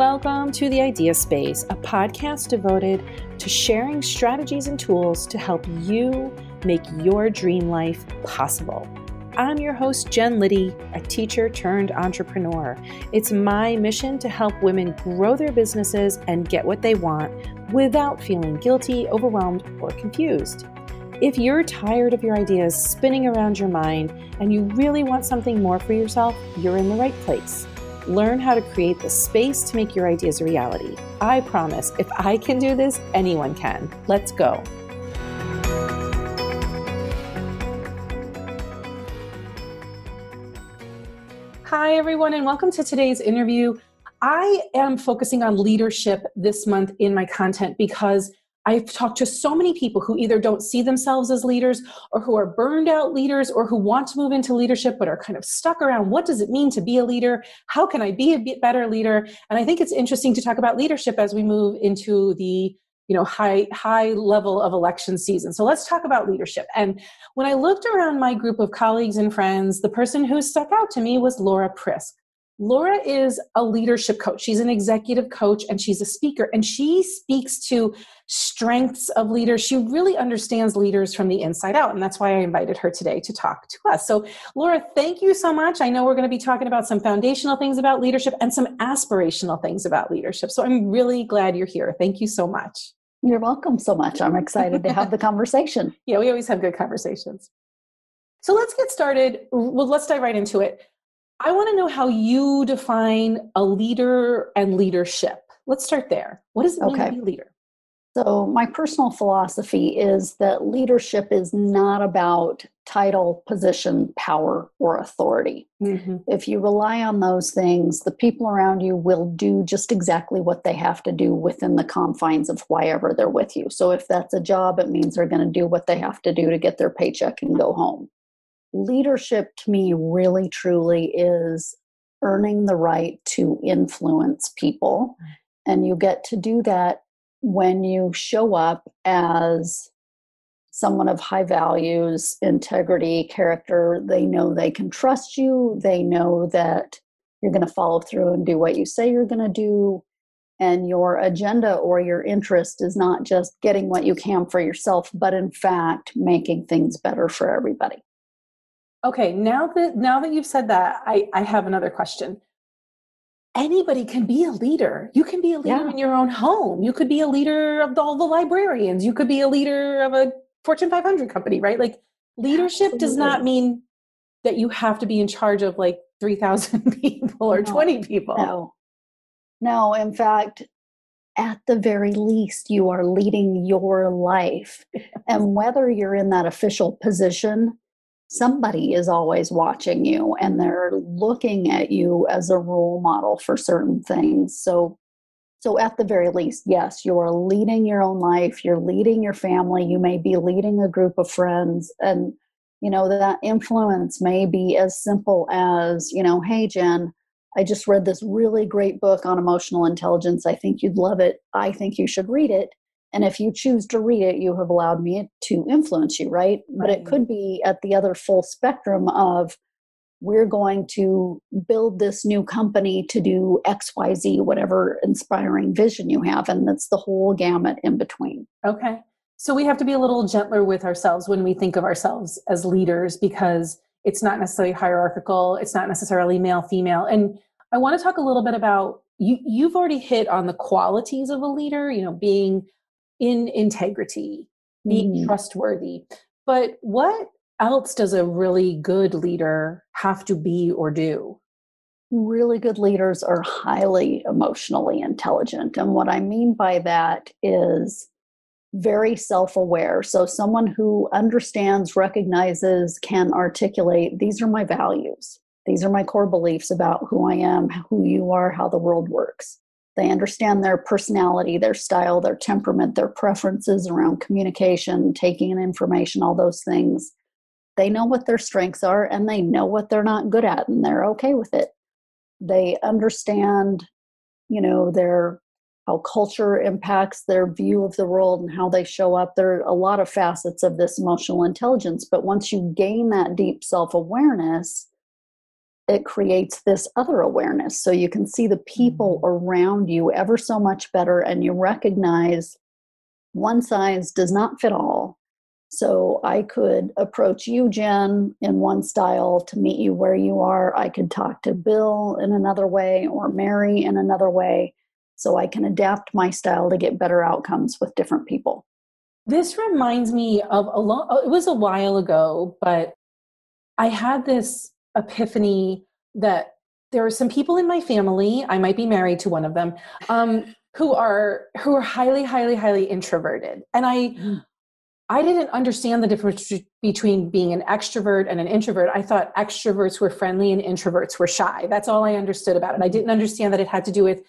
Welcome to the Idea Space, a podcast devoted to sharing strategies and tools to help you make your dream life possible. I'm your host, Jen Liddy, a teacher turned entrepreneur. It's my mission to help women grow their businesses and get what they want without feeling guilty, overwhelmed, or confused. If you're tired of your ideas spinning around your mind and you really want something more for yourself, you're in the right place. Learn how to create the space to make your ideas a reality. I promise, if I can do this, anyone can. Let's go. Hi, everyone, and welcome to today's interview. I am focusing on leadership this month in my content because I've talked to so many people who either don't see themselves as leaders or who are burned out leaders or who want to move into leadership but are kind of stuck around what does it mean to be a leader? How can I be a better leader? And I think it's interesting to talk about leadership as we move into the you know high high level of election season so let's talk about leadership and when i looked around my group of colleagues and friends the person who stuck out to me was laura prisc Laura is a leadership coach. She's an executive coach and she's a speaker, and she speaks to strengths of leaders. She really understands leaders from the inside out, and that's why I invited her today to talk to us. So, Laura, thank you so much. I know we're going to be talking about some foundational things about leadership and some aspirational things about leadership. So, I'm really glad you're here. Thank you so much. You're welcome so much. I'm excited to have the conversation. Yeah, we always have good conversations. So, let's get started. Well, let's dive right into it. I want to know how you define a leader and leadership. Let's start there. What does it mean okay. to be a leader? So, my personal philosophy is that leadership is not about title, position, power, or authority. Mm-hmm. If you rely on those things, the people around you will do just exactly what they have to do within the confines of whyever they're with you. So, if that's a job, it means they're going to do what they have to do to get their paycheck and go home leadership to me really truly is earning the right to influence people. And you get to do that when you show up as someone of high values, integrity, character. They know they can trust you, they know that you're going to follow through and do what you say you're going to do. And your agenda or your interest is not just getting what you can for yourself, but in fact, making things better for everybody. Okay, now that now that you've said that, I, I have another question. Anybody can be a leader. You can be a leader yeah. in your own home. You could be a leader of all the librarians. You could be a leader of a Fortune 500 company, right? Like leadership Absolutely. does not mean that you have to be in charge of like 3,000 people or no, 20 people. No. No, in fact, at the very least, you are leading your life. and whether you're in that official position somebody is always watching you and they're looking at you as a role model for certain things. So so at the very least yes you're leading your own life you're leading your family you may be leading a group of friends and you know that influence may be as simple as you know hey jen i just read this really great book on emotional intelligence. I think you'd love it. I think you should read it and if you choose to read it, you have allowed me to influence you, right? right? But it could be at the other full spectrum of we're going to build this new company to do XYZ, whatever inspiring vision you have. And that's the whole gamut in between. Okay. So we have to be a little gentler with ourselves when we think of ourselves as leaders because it's not necessarily hierarchical, it's not necessarily male, female. And I want to talk a little bit about you, you've already hit on the qualities of a leader, you know, being in integrity, be mm. trustworthy. But what else does a really good leader have to be or do? Really good leaders are highly emotionally intelligent. And what I mean by that is very self aware. So, someone who understands, recognizes, can articulate these are my values. These are my core beliefs about who I am, who you are, how the world works. They understand their personality, their style, their temperament, their preferences around communication, taking in information, all those things. They know what their strengths are and they know what they're not good at, and they're okay with it. They understand, you know, their how culture impacts their view of the world and how they show up. There are a lot of facets of this emotional intelligence, but once you gain that deep self awareness, it creates this other awareness. So you can see the people mm-hmm. around you ever so much better, and you recognize one size does not fit all. So I could approach you, Jen, in one style to meet you where you are. I could talk to Bill in another way or Mary in another way. So I can adapt my style to get better outcomes with different people. This reminds me of a long, it was a while ago, but I had this epiphany that there are some people in my family, I might be married to one of them, um, who are who are highly, highly, highly introverted. And I mm. I didn't understand the difference between being an extrovert and an introvert. I thought extroverts were friendly and introverts were shy. That's all I understood about it. I didn't understand that it had to do with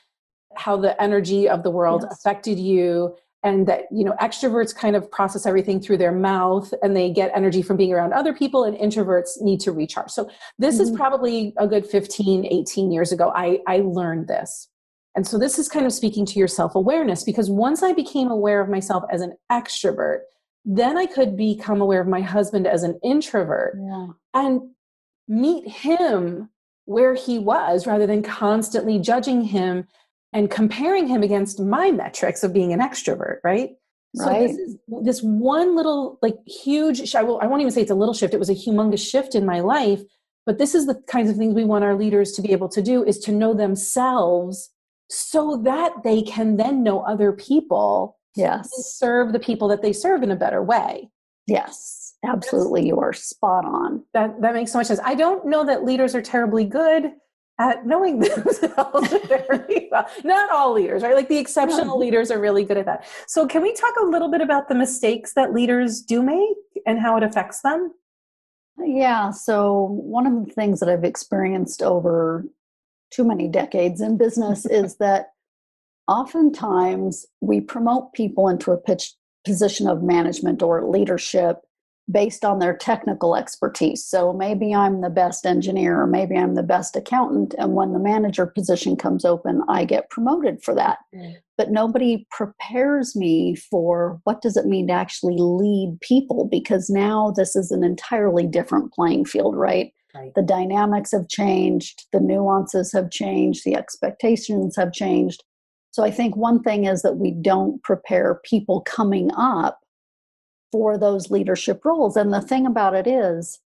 how the energy of the world yes. affected you and that you know extroverts kind of process everything through their mouth and they get energy from being around other people and introverts need to recharge so this mm-hmm. is probably a good 15 18 years ago i i learned this and so this is kind of speaking to your self-awareness because once i became aware of myself as an extrovert then i could become aware of my husband as an introvert yeah. and meet him where he was rather than constantly judging him and comparing him against my metrics of being an extrovert, right? So right. this is this one little like huge I will I won't even say it's a little shift, it was a humongous shift in my life, but this is the kinds of things we want our leaders to be able to do is to know themselves so that they can then know other people yes. serve the people that they serve in a better way. Yes. Absolutely you are spot on. That that makes so much sense. I don't know that leaders are terribly good at knowing themselves very well. Not all leaders, right? Like the exceptional leaders are really good at that. So, can we talk a little bit about the mistakes that leaders do make and how it affects them? Yeah. So, one of the things that I've experienced over too many decades in business is that oftentimes we promote people into a pitch position of management or leadership based on their technical expertise. So maybe I'm the best engineer or maybe I'm the best accountant. And when the manager position comes open, I get promoted for that. Mm. But nobody prepares me for what does it mean to actually lead people because now this is an entirely different playing field, right? Right. The dynamics have changed, the nuances have changed, the expectations have changed. So I think one thing is that we don't prepare people coming up for those leadership roles. And the thing about it is,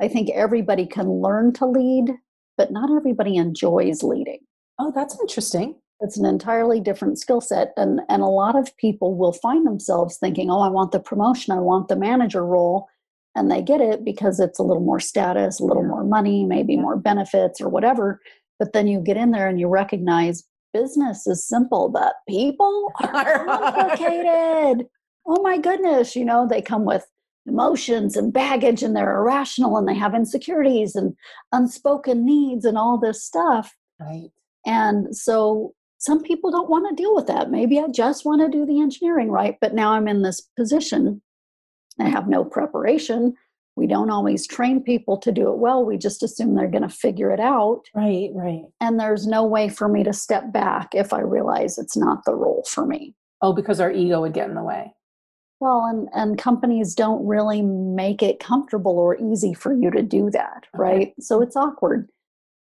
I think everybody can learn to lead, but not everybody enjoys leading. Oh, that's interesting. It's an entirely different skill set. And, and a lot of people will find themselves thinking, oh, I want the promotion, I want the manager role. And they get it because it's a little more status, a little more money, maybe more benefits or whatever. But then you get in there and you recognize business is simple, but people are complicated oh my goodness, you know, they come with emotions and baggage and they're irrational and they have insecurities and unspoken needs and all this stuff. Right. And so some people don't want to deal with that. Maybe I just want to do the engineering, right? But now I'm in this position. I have no preparation. We don't always train people to do it well. We just assume they're going to figure it out. Right, right. And there's no way for me to step back if I realize it's not the role for me. Oh, because our ego would get in the way. Well, and, and companies don't really make it comfortable or easy for you to do that, okay. right? So it's awkward.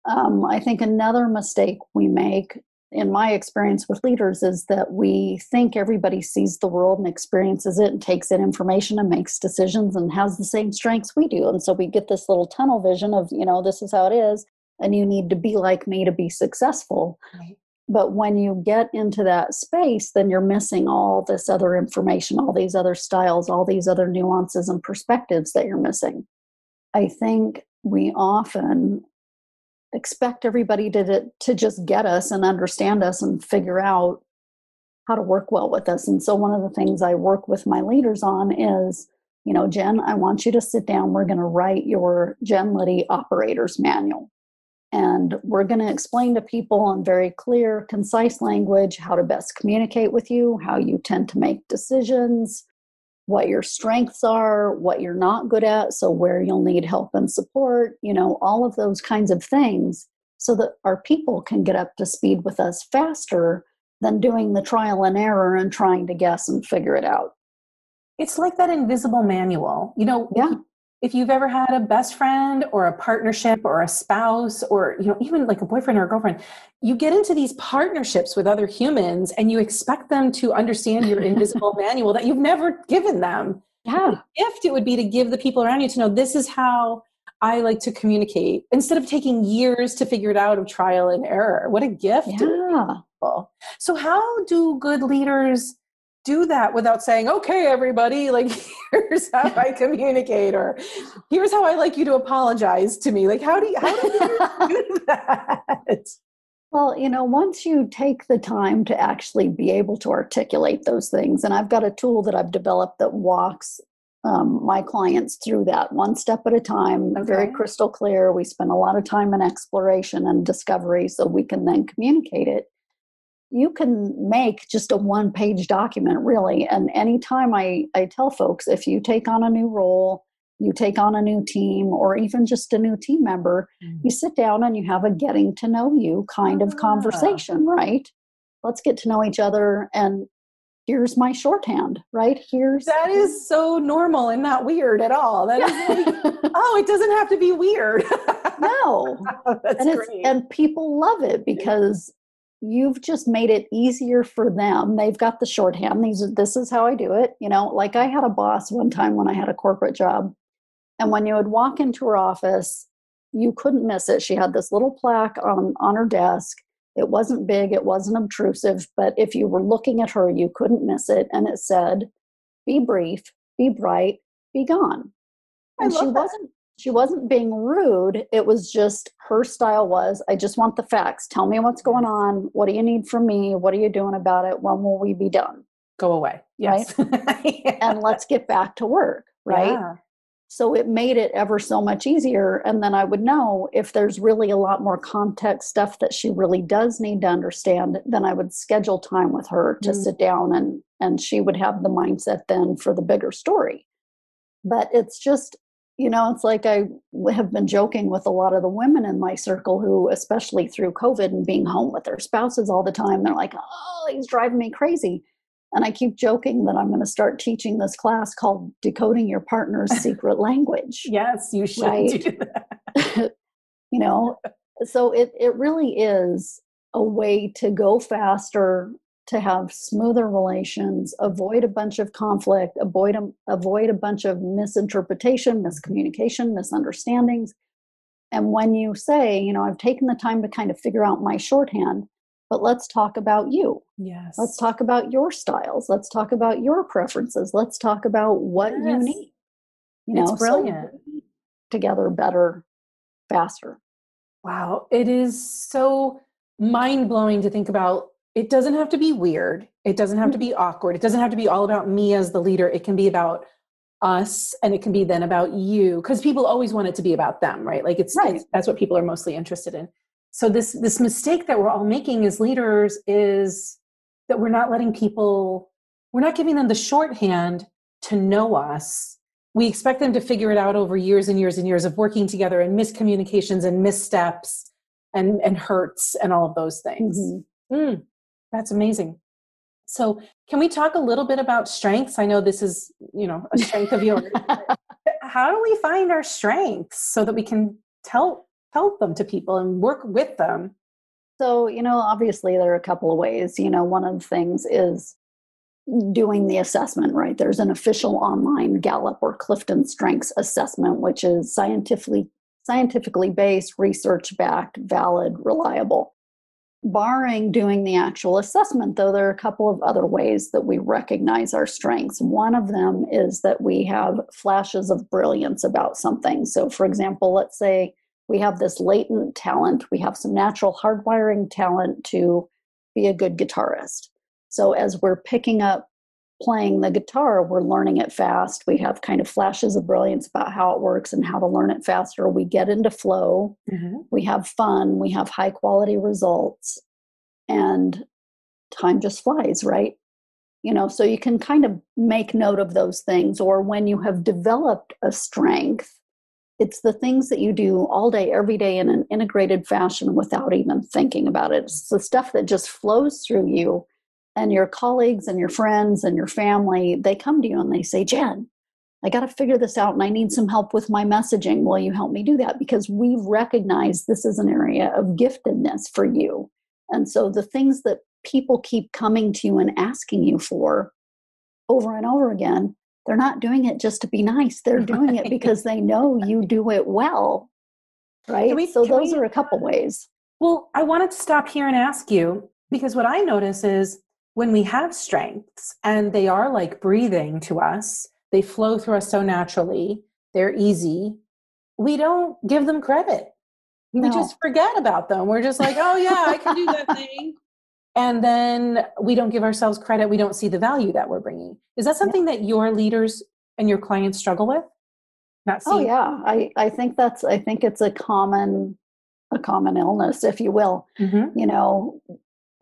Um, I think another mistake we make, in my experience with leaders, is that we think everybody sees the world and experiences it and takes in information and makes decisions and has the same strengths we do. And so we get this little tunnel vision of, you know, this is how it is, and you need to be like me to be successful. Right. But when you get into that space, then you're missing all this other information, all these other styles, all these other nuances and perspectives that you're missing. I think we often expect everybody to, to just get us and understand us and figure out how to work well with us. And so, one of the things I work with my leaders on is, you know, Jen, I want you to sit down. We're going to write your Jen Liddy operator's manual. And we're going to explain to people in very clear, concise language how to best communicate with you, how you tend to make decisions, what your strengths are, what you're not good at, so where you'll need help and support, you know, all of those kinds of things, so that our people can get up to speed with us faster than doing the trial and error and trying to guess and figure it out. It's like that invisible manual. You know, yeah if you've ever had a best friend or a partnership or a spouse or you know even like a boyfriend or a girlfriend you get into these partnerships with other humans and you expect them to understand your invisible manual that you've never given them. Yeah. Gift it would be to give the people around you to know this is how i like to communicate instead of taking years to figure it out of trial and error. What a gift yeah. so how do good leaders do that without saying, okay, everybody, like, here's how I communicate, or here's how I like you to apologize to me. Like, how do you, how do you do that? Well, you know, once you take the time to actually be able to articulate those things, and I've got a tool that I've developed that walks um, my clients through that one step at a time, okay. very crystal clear. We spend a lot of time in exploration and discovery so we can then communicate it you can make just a one page document really. And anytime I, I tell folks if you take on a new role you take on a new team or even just a new team member mm. you sit down and you have a getting to know you kind of ah. conversation right? Let's get to know each other and here's my shorthand right? Here's that is so normal and not weird at all. That is like oh it doesn't have to be weird. No. That's and, great. and people love it because you've just made it easier for them. They've got the shorthand. These are this is how I do it. You know, like I had a boss one time when I had a corporate job. And when you would walk into her office, you couldn't miss it. She had this little plaque on, on her desk. It wasn't big, it wasn't obtrusive, but if you were looking at her, you couldn't miss it. And it said, Be brief, be bright, be gone. And she that. wasn't she wasn't being rude. It was just her style was i just want the facts. Tell me what's going on. What do you need from me? What are you doing about it? When will we be done? Go away. Yes. right? Yeah. and let's get back to work right? Yeah. so it made it ever so much easier. And then i would know if there's really a lot more context stuff that she really does need to understand then i would schedule time with her to mm. sit down and and she would have the mindset then for the bigger story. But it's just you know, it's like I have been joking with a lot of the women in my circle who, especially through COVID and being home with their spouses all the time, they're like, oh, he's driving me crazy. And I keep joking that I'm going to start teaching this class called Decoding Your Partner's Secret Language. yes, you should right? do that. you know, so it, it really is a way to go faster to have smoother relations, avoid a bunch of conflict, avoid a, avoid a bunch of misinterpretation, miscommunication, misunderstandings. And when you say, you know, I've taken the time to kind of figure out my shorthand, but let's talk about you. Yes. Let's talk about your styles. Let's talk about your preferences. Let's talk about what yes. you need. You know, it's brilliant. So together better, faster. Wow. It is so mind blowing to think about it doesn't have to be weird. It doesn't have to be awkward. It doesn't have to be all about me as the leader. It can be about us and it can be then about you because people always want it to be about them, right? Like it's, right. it's that's what people are mostly interested in. So this this mistake that we're all making as leaders is that we're not letting people we're not giving them the shorthand to know us. We expect them to figure it out over years and years and years of working together and miscommunications and missteps and and hurts and all of those things. Mm-hmm. Mm. That's amazing. So, can we talk a little bit about strengths? I know this is, you know, a strength of yours. How do we find our strengths so that we can tell tell them to people and work with them? So, you know, obviously there are a couple of ways. You know, one of the things is doing the assessment, right? There's an official online Gallup or Clifton Strengths assessment, which is scientifically scientifically based, research backed, valid, reliable barring doing the actual assessment, though, there are a couple of other ways that we recognize our strengths. One of them is that we have flashes of brilliance about something. So, for example, let's say we have this latent talent, we have some natural hardwiring talent to be a good guitarist. So, as we're picking up playing the guitar, we're learning it fast. We have kind of flashes of brilliance about how it works and how to learn it faster. We get into flow, mm-hmm. we have fun, we have high quality results, and time just flies, right? You know, so you can kind of make note of those things. Or when you have developed a strength, it's the things that you do all day, every day in an integrated fashion without even thinking about it. It's the stuff that just flows through you and your colleagues and your friends and your family they come to you and they say jen I got to figure this out and I need some help with my messaging. Will you help me do that? Because we recognize this is an area of giftedness for you. And so the things that people keep coming to you and asking you for over and over again, they're not doing it just to be nice. They're doing it because they know you do it well. Right? We, so those we, are a couple ways. Well, I wanted to stop here and ask you because what I notice is when we have strengths and they are like breathing to us, they flow through us so naturally, they're easy, we don't give them credit. No. We just forget about them. We're just like, oh, yeah, I can do that thing. And then we don't give ourselves credit. We don't see the value that we're bringing. Is that something yeah. that your leaders and your clients struggle with? Not oh, seeing? Oh yeah, I I think that's I think it's a common a common illness, if you will. Mm-hmm. You know,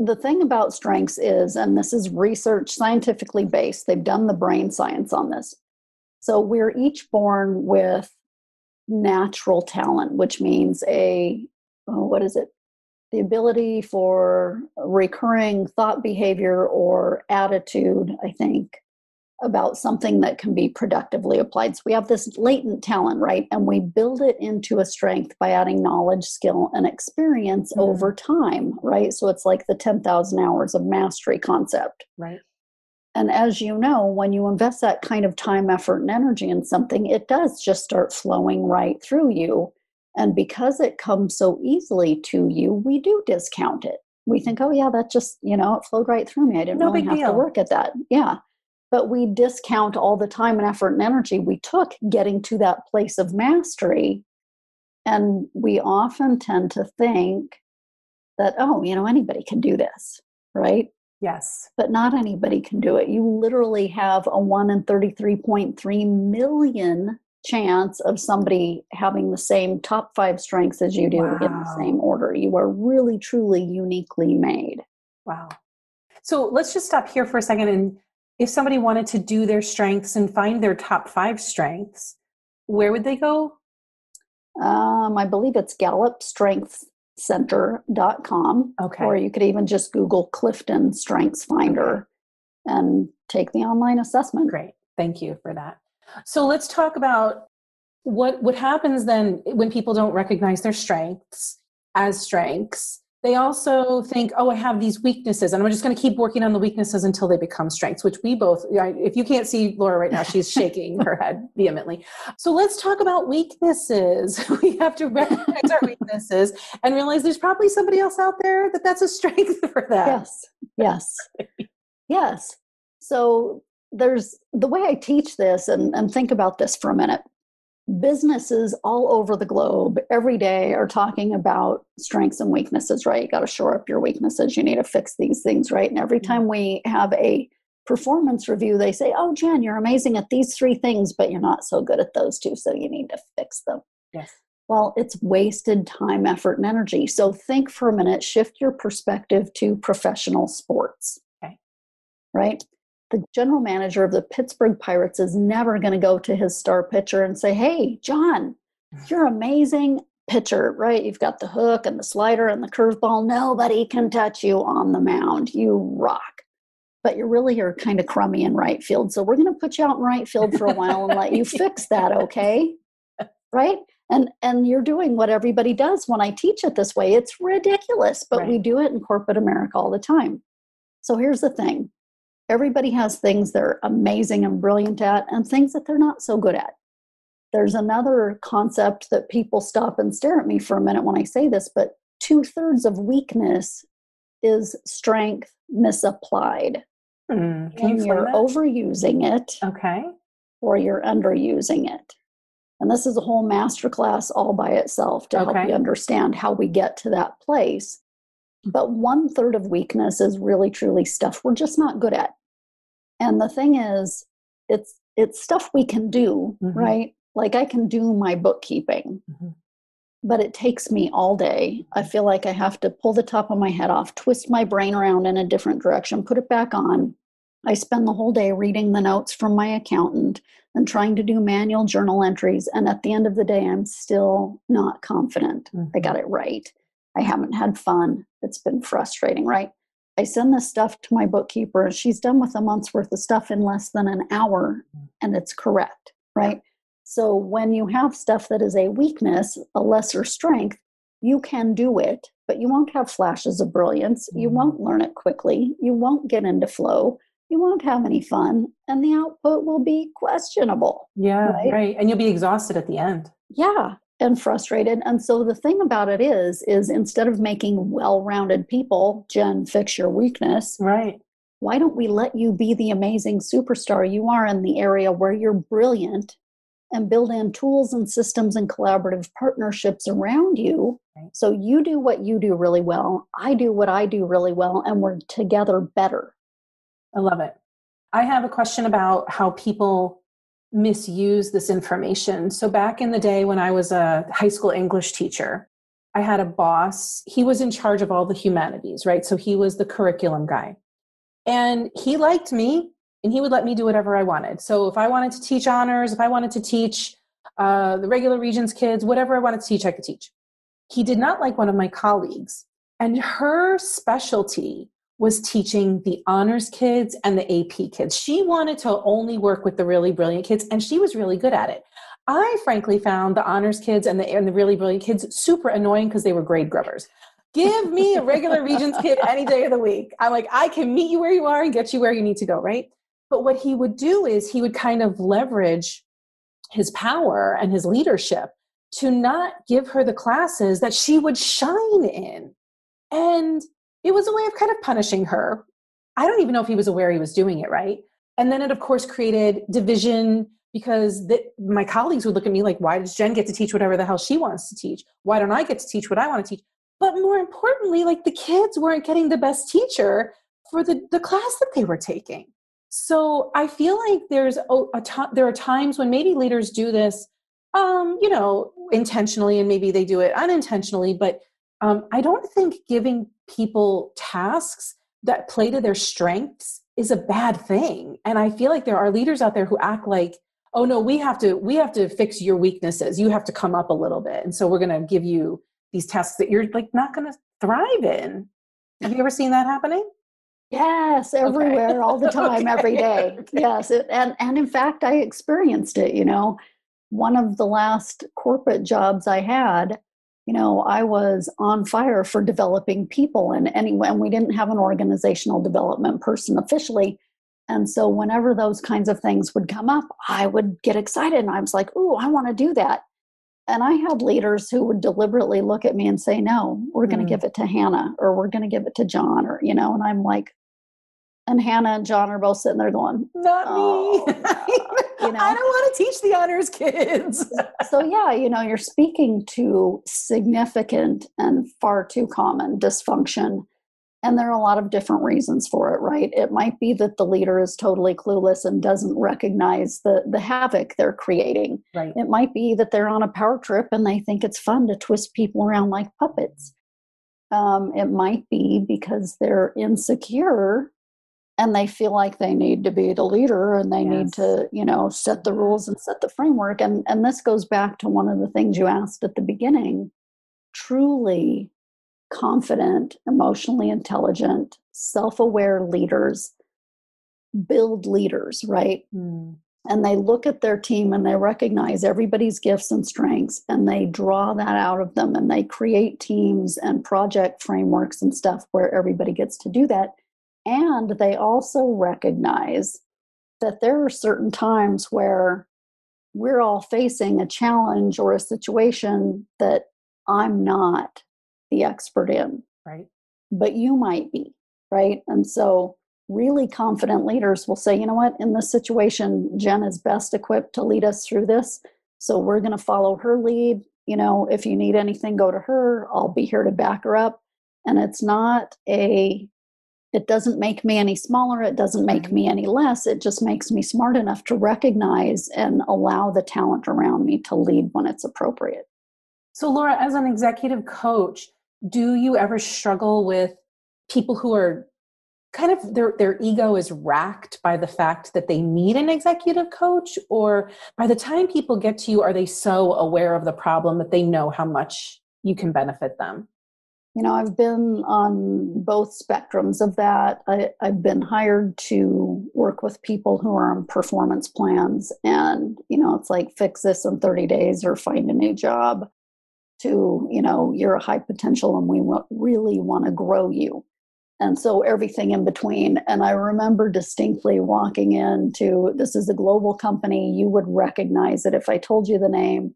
the thing about strengths is, and this is research scientifically based, they've done the brain science on this. So we're each born with natural talent, which means a, oh, what is it? The ability for recurring thought behavior or attitude, I think, about something that can be productively applied. So we have this latent talent, right? And we build it into a strength by adding knowledge, skill, and experience mm. over time, right? So it's like the 10,000 hours of mastery concept. Right. And as you know, when you invest that kind of time, effort, and energy in something, it does just start flowing right through you. And because it comes so easily to you, we do discount it. We think, oh, yeah, that just, you know, it flowed right through me. I didn't no really have deal. to work at that. Yeah but we discount all the time and effort and energy we took getting to that place of mastery. And we often tend to think that, oh, you know, anybody can do this, right? Yes. But not anybody can do it. You literally have a 1 in 33.3 million chance of somebody having the same top five strengths as you do wow. in the same order. You are really, truly uniquely made. Wow. So let's just stop here for a second and if somebody wanted to do their strengths and find their top five strengths, where would they go? Um, I believe it's gallupstrengthscenter.com. Okay. Or you could even just Google Clifton Strengths Finder and take the online assessment. Great. Thank you for that. So let's talk about what what happens then when people don't recognize their strengths as strengths they also think, oh, I have these weaknesses, and I'm just going to keep working on the weaknesses until they become strengths, which we both, if you can't see Laura right now, she's shaking her head vehemently. So let's talk about weaknesses. We have to recognize our weaknesses and realize there's probably somebody else out there that that's a strength for that. Yes, yes, yes. So there's the way I teach this, and, and think about this for a minute businesses all over the globe every day are talking about strengths and weaknesses, right? You got to shore up your weaknesses. You need to fix these things, right? And every mm-hmm. time we have a performance review, they say, Oh, Jen, you're amazing at these three things, but you're not so good at those two. So you need to fix them. Yes. Well, it's wasted time, effort, and energy. So think for a minute, shift your perspective to professional sports. Okay. Right? The general manager of the Pittsburgh Pirates is never going to go to his star pitcher and say, Hey, John, mm. you're amazing pitcher, right? You've got the hook and the slider and the curveball. Nobody can touch you on the mound. You rock. But you really are kind of crummy in right field. So we're going to put you out in right field for a while and let you fix that, okay? Right? And and you're doing what everybody does when I teach it this way. It's ridiculous, but right. we do it in corporate America all the time. So here's the thing everybody has things they're amazing and brilliant at and things that they're not so good at. There's another concept that people stop and stare at me for a minute when I say this, but two thirds of weakness is strength misapplied. Mm, and you are overusing it. Okay. Or you're underusing it. And this is a whole masterclass all by itself to okay. help you understand how we get to that place. But one third of weakness is really truly stuff we're just not good at. And the thing is, it's it's stuff we can do, mm-hmm. right? Like I can do my bookkeeping, mm-hmm. but it takes me all day. I feel like I have to pull the top of my head off, twist my brain around in a different direction, put it back on. I spend the whole day reading the notes from my accountant and trying to do manual journal entries. And at the end of the day, I'm still not confident mm-hmm. I got it right. I haven't had fun. It's been frustrating, right? I send this stuff to my bookkeeper. And she's done with a month's worth of stuff in less than an hour, and it's correct. right? So when you have stuff that is a weakness, a lesser strength, you can do it, but you won't have flashes of brilliance. You mm-hmm. won't learn it quickly. You won't get into flow. You won't have any fun, and the output will be questionable. Yeah, right. right. And you'll be exhausted at the end. Yeah, and frustrated. And so the thing about it is, is instead of making well-rounded people, Jen, fix your weakness. Right. Why don't we let you be the amazing superstar you are in the area where you're brilliant and build in tools and systems and collaborative partnerships around you. Right. So you do what you do really well, I do what I do really well, and we're together better. I love it. I have a question about how people misuse this information. So, back in the day when I was a high school English teacher, I had a boss. He was in charge of all the humanities, right? So, he was the curriculum guy. And he liked me and he would let me do whatever I wanted. So if I wanted to teach honors, if I wanted to teach uh, the regular Regents kids, whatever I wanted to teach, I could teach. He did not like one of my colleagues, and her specialty was teaching the honors kids and the AP kids. She wanted to only work with the really brilliant kids, and she was really good at it. I frankly found the honors kids and the, and the really brilliant kids super annoying because they were grade grubbers. Give me a regular Regents kid any day of the week. I'm like, I can meet you where you are and get you where you need to go, right? But what he would do is he would kind of leverage his power and his leadership to not give her the classes that she would shine in. And it was a way of kind of punishing her. I don't even know if he was aware he was doing it, right? And then it, of course, created division because the, my colleagues would look at me like, why does Jen get to teach whatever the hell she wants to teach? Why don't I get to teach what I want to teach? But more importantly, like the kids weren't getting the best teacher for the, the class that they were taking. So I feel like there's a, a t- there are times when maybe leaders do this, um, you know, intentionally, and maybe they do it unintentionally. But um, I don't think giving people tasks that play to their strengths is a bad thing. And I feel like there are leaders out there who act like, oh no, we have to we have to fix your weaknesses. You have to come up a little bit, and so we're going to give you these tasks that you're like not going to thrive in. Have you ever seen that happening? Yes, everywhere, okay. all the time, okay. every day. Yes, it, and and in fact, I experienced it. You know, one of the last corporate jobs I had, you know, I was on fire for developing people, and anyway, and we didn't have an organizational development person officially. And so, whenever those kinds of things would come up, I would get excited, and I was like, "Ooh, I want to do that." And I had leaders who would deliberately look at me and say, No, we're going to mm. give it to Hannah or we're going to give it to John or, you know, and I'm like, and Hannah and John are both sitting there going, "Not oh, me." you know, I don't want to teach the honors kids. so yeah, you know, you're speaking to significant and far too common dysfunction, and there are a lot of different reasons for it. Right? It might be that the leader is totally clueless and doesn't recognize the the havoc they're creating. Right. It might be that they're on a power trip and they think it's fun to twist people around like puppets. Um, it might be because they're insecure and they feel like they need to be the leader and they yes. need to you know set the rules and set the framework and and this goes back to one of the things you asked at the beginning truly confident emotionally intelligent self-aware leaders build leaders right mm. and they look at their team and they recognize everybody's gifts and strengths and they draw that out of them and they create teams and project frameworks and stuff where everybody gets to do that and they also recognize that there are certain times where we're all facing a challenge or a situation that I'm not the expert in. Right. But you might be. Right. And so, really confident leaders will say, you know what, in this situation, Jen is best equipped to lead us through this. So, we're going to follow her lead. You know, if you need anything, go to her. I'll be here to back her up. And it's not a it doesn't make me any smaller it doesn't make mm-hmm. me any less it just makes me smart enough to recognize and allow the talent around me to lead when it's appropriate. So laura as an executive coach do you ever struggle with people who are kind of their their ego is racked by the fact that they need an executive coach? Or by the time people get to you are they so aware of the problem that they know how much you can benefit them you know, I've been on both spectrums of that. I, have been hired to work with people who are on performance plans, and, you know, it's like fix this in 30 days or find a new job, to, you know, you're a high potential and we really want to grow you. And so everything in between. And I remember distinctly walking into this is a global company. You would recognize it if I told you the name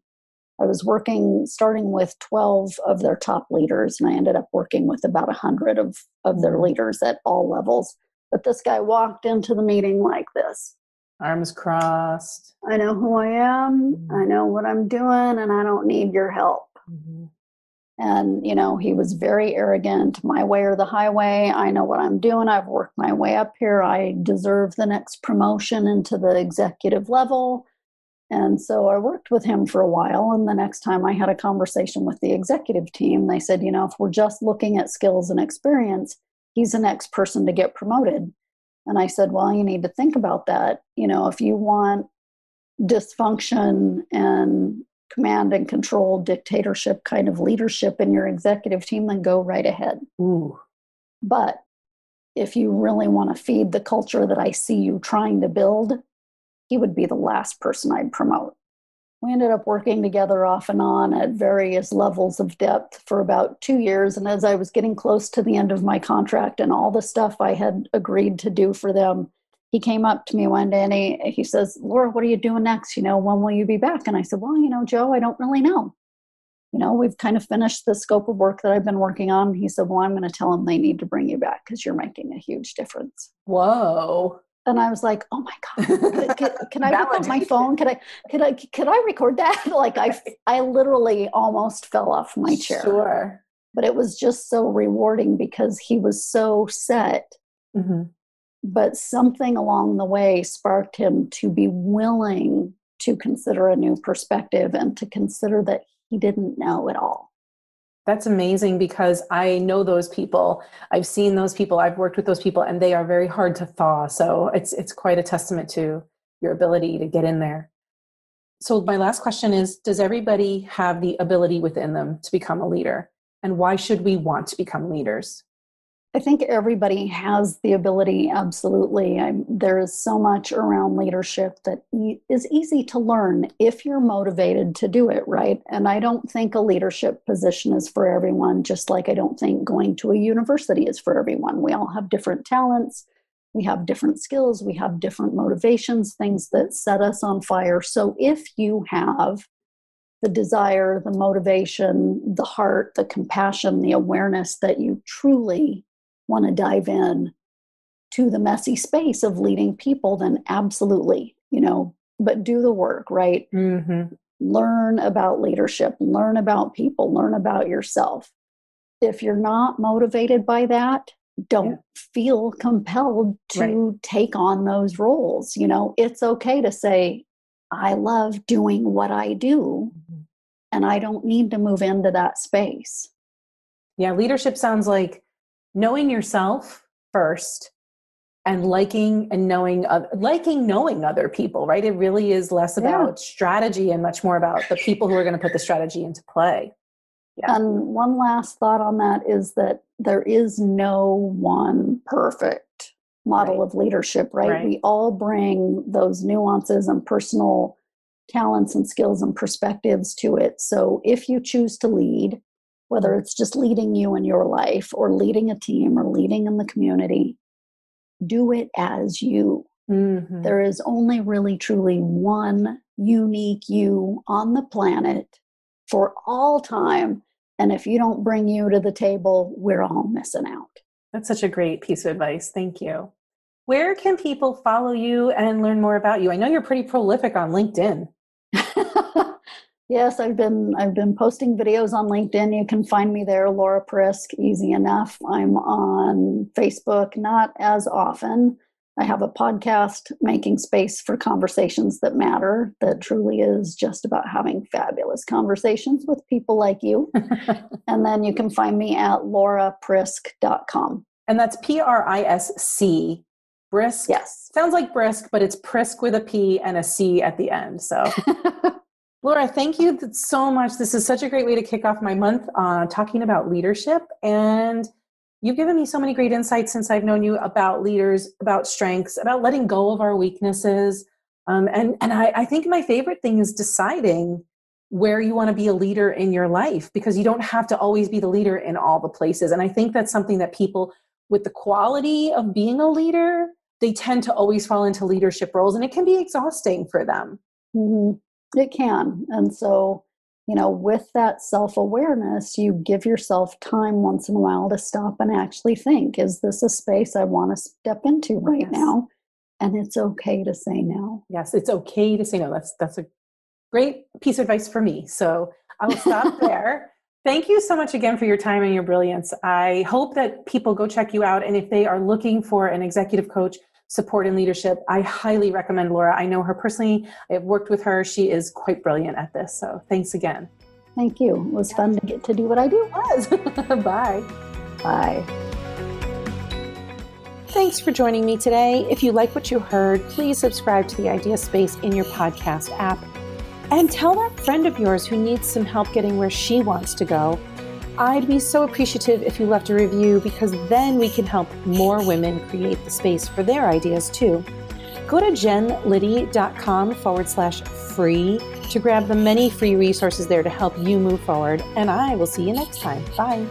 I was working, starting with 12 of their top leaders, and I ended up working with about 100 of, of their mm-hmm. leaders at all levels. But this guy walked into the meeting like this arms crossed. I know who I am, mm-hmm. I know what I'm doing, and I don't need your help. Mm-hmm. And, you know, he was very arrogant my way or the highway. I know what I'm doing. I've worked my way up here. I deserve the next promotion into the executive level. And so I worked with him for a while. And the next time I had a conversation with the executive team, they said, you know, if we're just looking at skills and experience, he's the next person to get promoted. And I said, well, you need to think about that. You know, if you want dysfunction and command and control dictatorship kind of leadership in your executive team, then go right ahead. Ooh. But if you really want to feed the culture that I see you trying to build, he would be the last person I'd promote. We ended up working together off and on at various levels of depth for about two years. And as I was getting close to the end of my contract and all the stuff I had agreed to do for them, he came up to me one day and he, he says, Laura, what are you doing next? You know, when will you be back? And I said, Well, you know, Joe, I don't really know. You know, we've kind of finished the scope of work that I've been working on. He said, Well, I'm going to tell them they need to bring you back because you're making a huge difference. Whoa and I was like, "Oh my god, can, can I pick up my phone? Can I, can I, can I record that?" like I, I literally almost fell off my chair. Sure, but it was just so rewarding because he was so set. Mm-hmm. But something along the way sparked him to be willing to consider a new perspective and to consider that he didn't know it all. That's amazing because I know those people. I've seen those people. I've worked with those people and they are very hard to thaw. So it's it's quite a testament to your ability to get in there. So my last question is does everybody have the ability within them to become a leader? And why should we want to become leaders? I think everybody has the ability, absolutely. I'm, there is so much around leadership that e- is easy to learn if you're motivated to do it, right? And I don't think a leadership position is for everyone, just like I don't think going to a university is for everyone. We all have different talents, we have different skills, we have different motivations, things that set us on fire. So if you have the desire, the motivation, the heart, the compassion, the awareness that you truly want to dive in to the messy space of leading people, then absolutely, you know, but do the work, right? Mm-hmm. Learn about leadership, learn about people, learn about yourself. If you're not motivated by that, don't yeah. feel compelled to right. take on those roles. You know, it's okay to say, I love doing what I do, mm-hmm. and I don't need to move into that space. Yeah, leadership sounds like knowing yourself first and liking and knowing uh, liking knowing other people right it really is less about yeah. strategy and much more about the people who are going to put the strategy into play yeah. and one last thought on that is that there is no one perfect model right. of leadership right? right we all bring those nuances and personal talents and skills and perspectives to it so if you choose to lead whether it's just leading you in your life or leading a team or leading in the community, do it as you. Mm-hmm. There is only really truly one unique you on the planet for all time. And if you don't bring you to the table, we're all missing out. That's such a great piece of advice. Thank you. Where can people follow you and learn more about you? I know you're pretty prolific on LinkedIn. Yes, I've been I've been posting videos on LinkedIn. You can find me there, Laura Prisc, easy enough. I'm on Facebook, not as often. I have a podcast, Making Space for Conversations That Matter, that truly is just about having fabulous conversations with people like you. and then you can find me at lauraprisc.com. And that's P R I S C, Brisk. Yes. Sounds like brisk, but it's Prisc with a P and a C at the end. So Laura, thank you so much. This is such a great way to kick off my month uh, talking about leadership. And you've given me so many great insights since I've known you about leaders, about strengths, about letting go of our weaknesses. Um, and and I, I think my favorite thing is deciding where you want to be a leader in your life because you don't have to always be the leader in all the places. And I think that's something that people with the quality of being a leader, they tend to always fall into leadership roles and it can be exhausting for them. Mm-hmm. It can. And so, you know, with that self awareness, you give yourself time once in a while to stop and actually think is this a space I want to step into oh, right yes. now? And it's okay to say no. Yes, it's okay to say no. That's that's a great piece of advice for me. So I'll stop there. Thank you so much again for your time and your brilliance. I hope that people go check you out. And if they are looking for an executive coach, support and leadership, I highly recommend Laura. I know her personally. I've worked with her. She is quite brilliant at this. So thanks again. Thank you. It was fun to get to do what I do. Was. Bye. Bye. Thanks for joining me today. If you like what you heard, please subscribe to the Idea Space in your podcast app and tell that friend of yours who needs some help getting where she wants to go I'd be so appreciative if you left a review because then we can help more women create the space for their ideas too. Go to jenliddy.com forward slash free to grab the many free resources there to help you move forward. And I will see you next time. Bye.